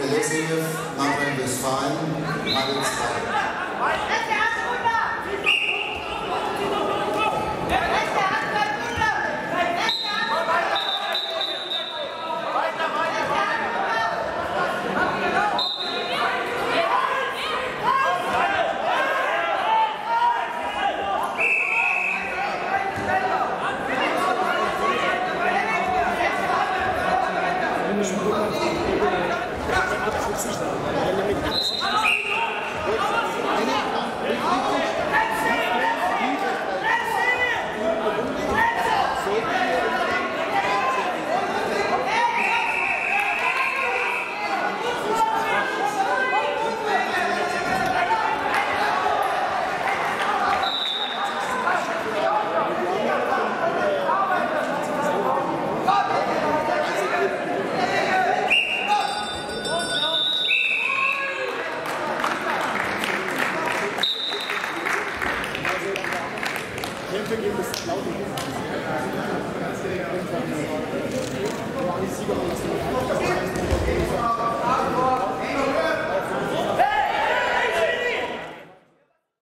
Galatians 1 verse 5, Marriage